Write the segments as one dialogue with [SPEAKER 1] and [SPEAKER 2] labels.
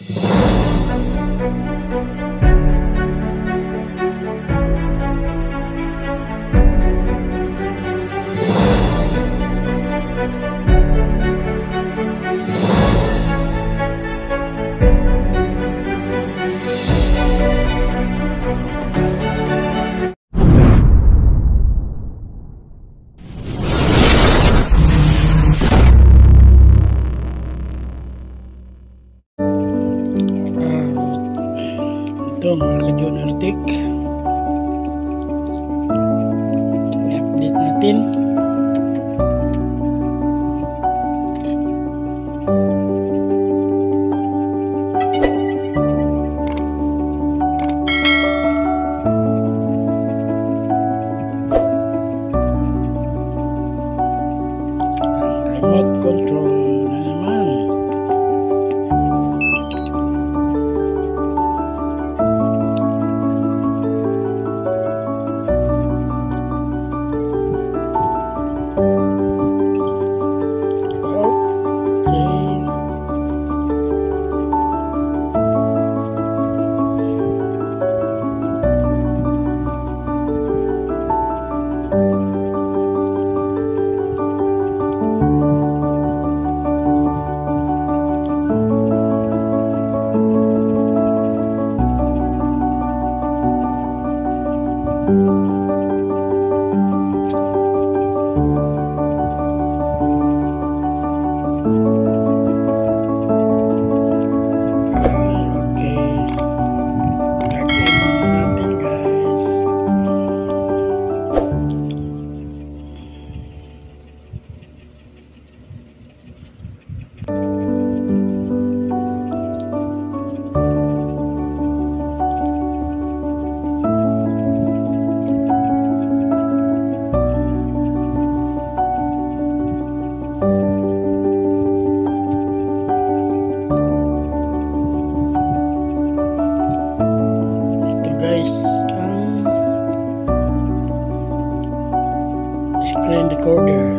[SPEAKER 1] you control In the corner.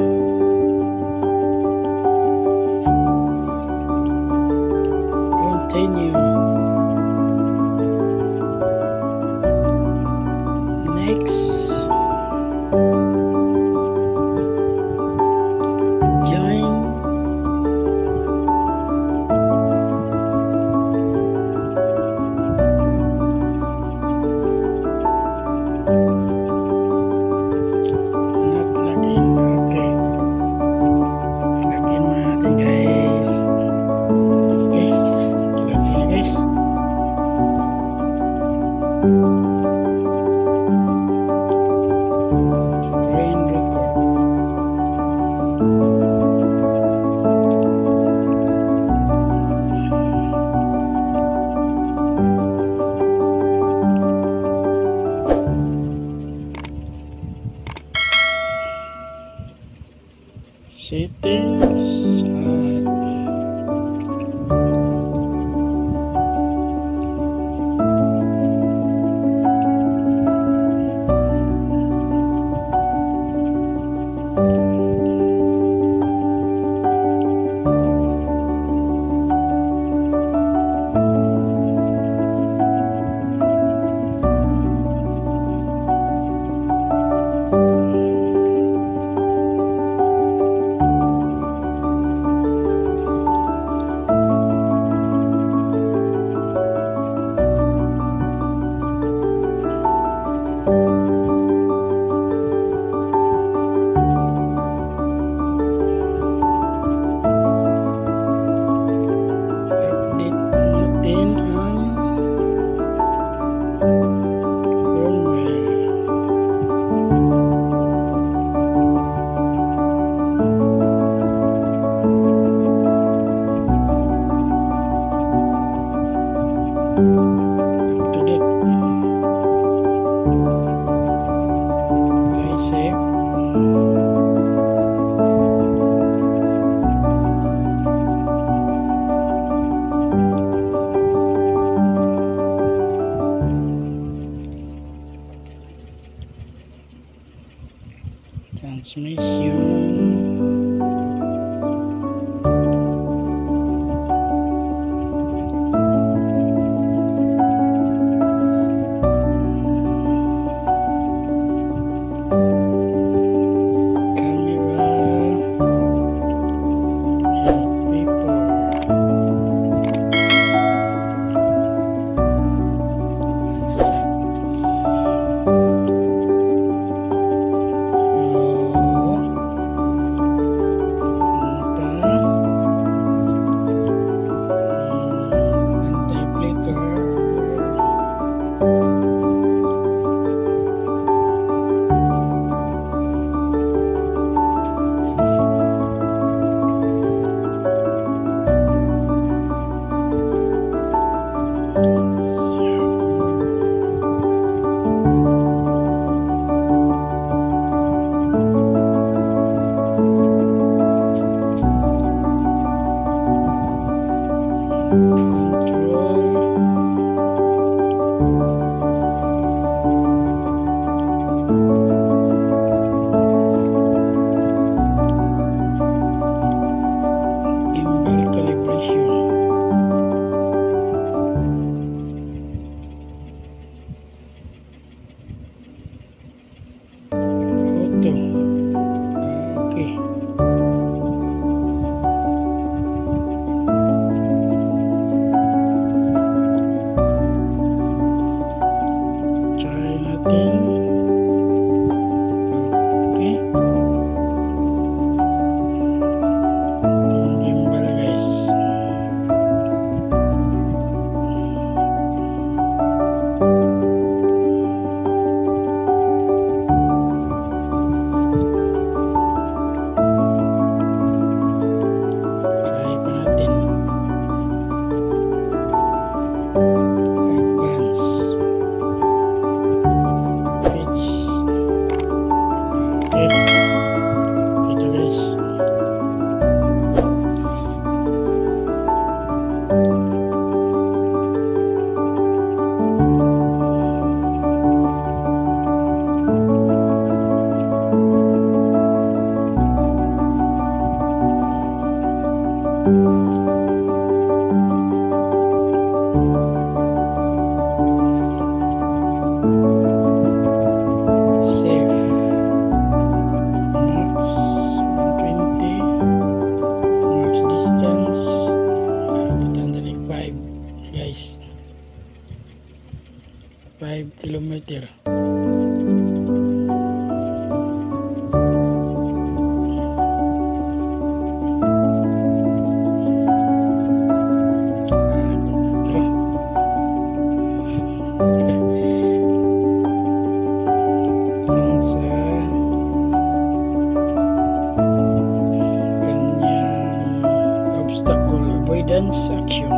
[SPEAKER 1] Avoidance action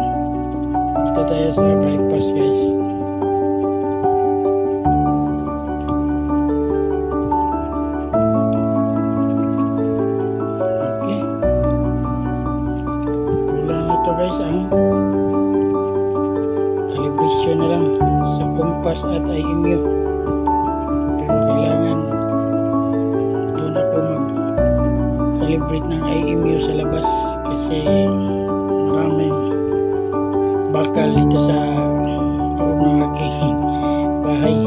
[SPEAKER 1] dito tayo sa bypass guys. Okay. Na to guys ang calibration na lang sa compass at IMU pero kailangan doon ako mag calibrate ng IMU sa labas kasi maraming bakal dito sa loob ng aking bahay